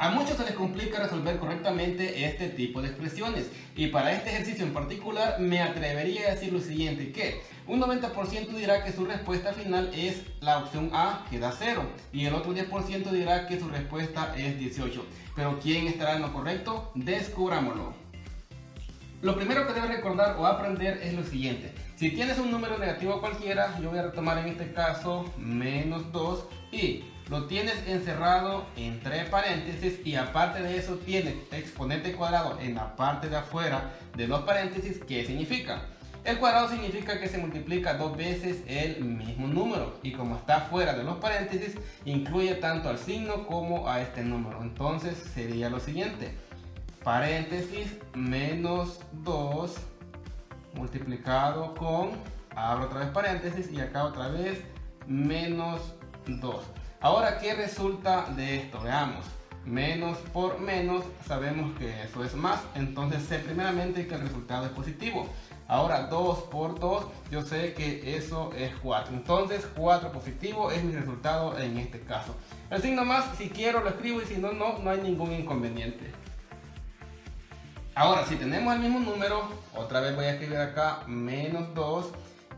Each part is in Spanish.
A muchos se les complica resolver correctamente este tipo de expresiones y para este ejercicio en particular me atrevería a decir lo siguiente que un 90% dirá que su respuesta final es la opción A que da 0 y el otro 10% dirá que su respuesta es 18. Pero ¿quién estará en lo correcto? Descubrámoslo. Lo primero que debes recordar o aprender es lo siguiente. Si tienes un número negativo cualquiera, yo voy a retomar en este caso menos 2 y lo tienes encerrado entre paréntesis y aparte de eso tienes exponente cuadrado en la parte de afuera de los paréntesis. ¿Qué significa? El cuadrado significa que se multiplica dos veces el mismo número y como está fuera de los paréntesis incluye tanto al signo como a este número. Entonces sería lo siguiente. Paréntesis menos 2 multiplicado con, abro otra vez paréntesis y acá otra vez menos 2. Ahora, ¿qué resulta de esto? Veamos. Menos por menos, sabemos que eso es más, entonces sé primeramente que el resultado es positivo. Ahora 2 por 2, yo sé que eso es 4. Entonces 4 positivo es mi resultado en este caso. El signo más, si quiero lo escribo y si no, no, no hay ningún inconveniente. Ahora, si tenemos el mismo número, otra vez voy a escribir acá menos 2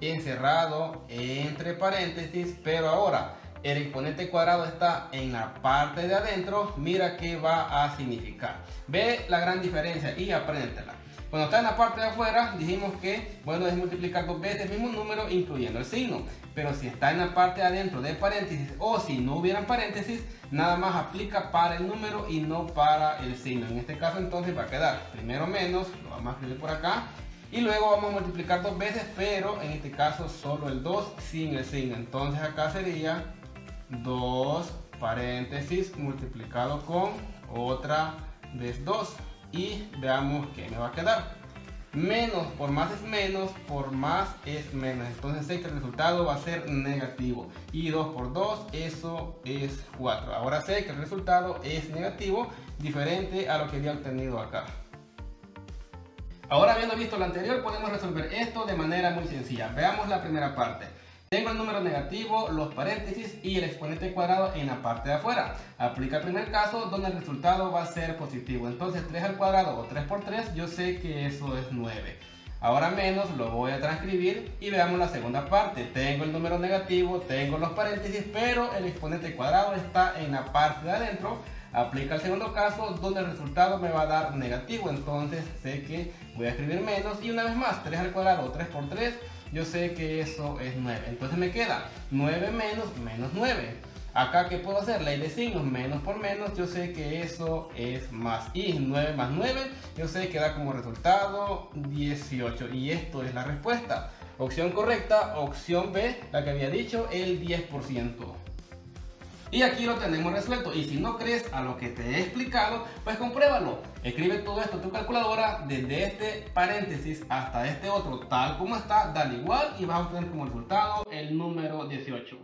encerrado entre paréntesis, pero ahora el exponente cuadrado está en la parte de adentro, mira qué va a significar. Ve la gran diferencia y apréndetela. Cuando está en la parte de afuera, dijimos que, bueno, es multiplicar dos veces el mismo número, incluyendo el signo. Pero si está en la parte de adentro de paréntesis, o si no hubieran paréntesis, nada más aplica para el número y no para el signo. En este caso, entonces, va a quedar primero menos, lo vamos a escribir por acá, y luego vamos a multiplicar dos veces, pero en este caso solo el 2 sin el signo. Entonces acá sería 2 paréntesis multiplicado con otra vez 2 y veamos que me va a quedar. Menos por más es menos por más es menos. Entonces sé que el resultado va a ser negativo. Y 2 por 2 eso es 4 ahora sé que el resultado es negativo diferente a lo que había obtenido acá. Ahora habiendo visto lo anterior podemos resolver esto de manera muy sencilla. Veamos la primera parte tengo el número negativo, los paréntesis y el exponente cuadrado en la parte de afuera. Aplica el primer caso donde el resultado va a ser positivo. Entonces 3 al cuadrado o 3 por 3 yo sé que eso es 9. Ahora menos lo voy a transcribir y veamos la segunda parte. Tengo el número negativo, tengo los paréntesis, pero el exponente cuadrado está en la parte de adentro. Aplica el segundo caso donde el resultado me va a dar negativo. Entonces sé que voy a escribir menos y una vez más 3 al cuadrado o 3 por 3 yo sé que eso es 9. Entonces me queda 9 menos menos 9. Acá, ¿qué puedo hacer? Ley de signos, menos por menos, yo sé que eso es más. Y 9 más 9, yo sé que da como resultado 18. Y esto es la respuesta. Opción correcta, opción B, la que había dicho, el 10%. Y aquí lo tenemos resuelto. Y si no crees a lo que te he explicado, pues compruébalo. Escribe todo esto en tu calculadora desde este paréntesis hasta este otro, tal como está, dale igual y vas a obtener como resultado el número 18.